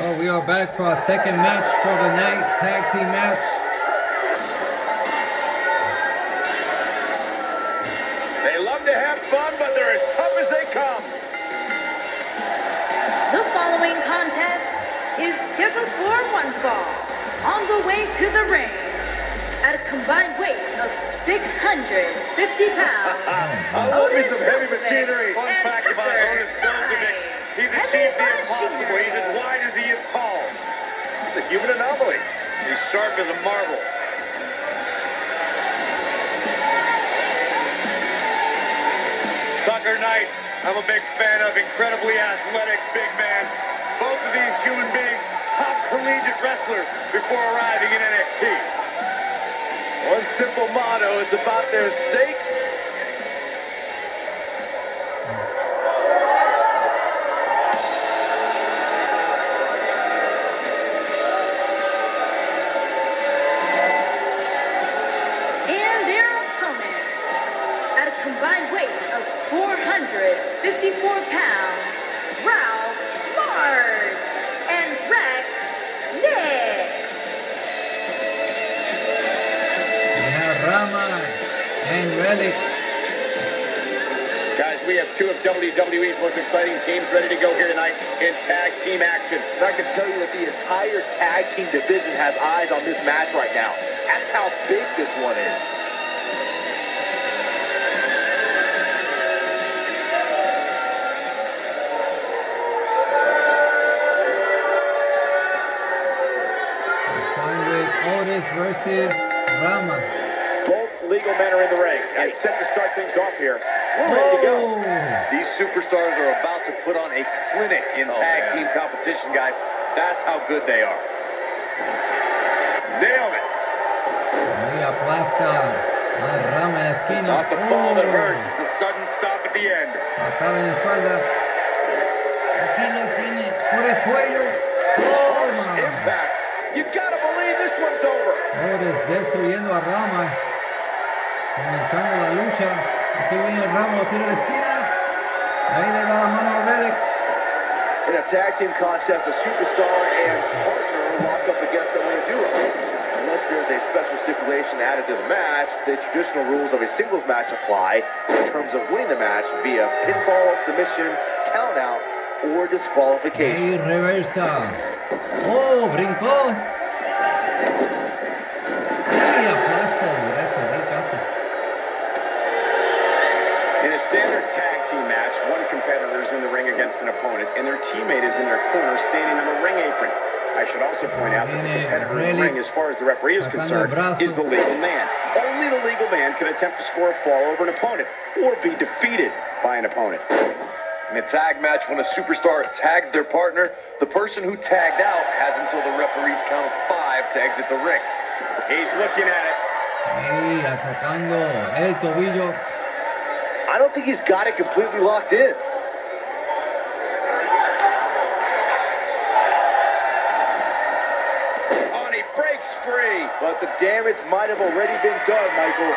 So we are back for our second match for the night, tag team match. They love to have fun, but they're as tough as they come. The following contest is scheduled for one fall on the way to the ring at a combined weight of 650 pounds. I love me some heavy machinery. Fun fact about Tucker Otis Belzevic, he's achieved the impossible. He's as he is tall. He's a human anomaly. He's sharp as a marble. Tucker Knight, I'm a big fan of incredibly athletic big man. Both of these human beings, top collegiate wrestlers before arriving in NXT. One simple motto is about their steak 454 pounds, Ralph Mars and Rex Nick. We Rama and Relic. Guys, we have two of WWE's most exciting teams ready to go here tonight in tag team action. And I can tell you that the entire tag team division has eyes on this match right now. That's how big this one is. Versus Rama. Both legal men are in the ring and set to start things off here. We're ready to go. Oh, These superstars are about to put on a clinic in Oh, tag man. team competition, guys. That's how good they are. Nailed it. ahí aplasta a Rama en la esquina. Not the fall that Oh, hurts, the sudden stop at the end. Patada en la espalda. Aquí lo tiene por el cuello. Toma. Impact. You gotta believe this one's over. Otis destruyendo a Rama. Comenzando la lucha. Aquí viene Rama, lo tira a la esquina. Ahí le da la mano a Relic. In a tag team contest, a superstar and partner locked up against a duo. Unless there's a special stipulation added to the match, the traditional rules of a singles match apply in terms of winning the match via pinfall, submission, countout, or disqualification. Ahí reversa. Oh, brincó. Y aplasta el referee casi. In a standard tag team match, one competitor is in the ring against an opponent, and their teammate is in their corner standing on a ring apron. I should also point out that the competitor in the ring, as far as the referee is concerned, is the legal man. Only the legal man can attempt to score a fall over an opponent or be defeated by an opponent. In a tag match, when a superstar tags their partner, the person who tagged out has until the referee's count of five to exit the ring. He's looking at it. Ahí atacando el tobillo. I don't think he's got it completely locked in. Oh, he breaks free. But the damage might have already been done, Michael.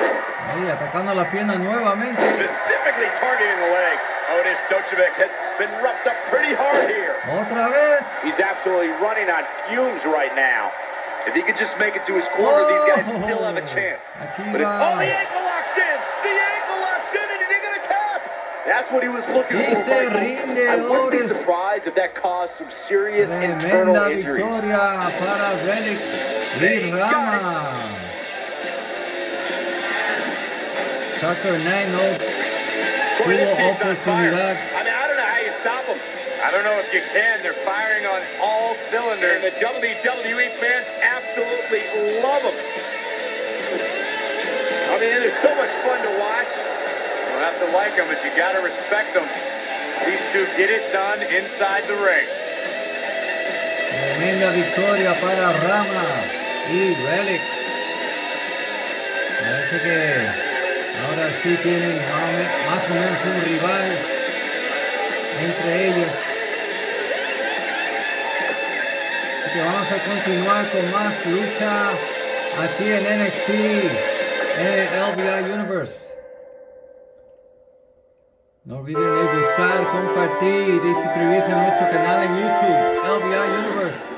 Ahí atacando la pierna nuevamente. Specifically targeting the leg. Otis Dozovic has been roughed up pretty hard here. Otra vez. He's absolutely running on fumes right now. If he could just make it to his corner, oh, these guys oh. still have a chance. But if, oh, the ankle locks in. The ankle locks in, and is he going to tap? That's what he was looking he for. I wouldn't be surprised if that caused some serious internal injuries. Victoria para Relic Rama. Tucker 9 oportunidad. I mean, I don't know how you stop them. I don't know if you can. They're firing on all cylinders. And the WWE fans absolutely love them. I mean, they're so much fun to watch. You don't have to like them, but you got to respect them. These two get it done inside the ring. Tremenda victoria para Rama y Relic. Parece que ahora sí tienen más o menos un rival entre ellos. Que vamos a continuar con más lucha aquí en NXT, en LBI Universe. No olviden de buscar, compartir y suscribirse a nuestro canal en YouTube.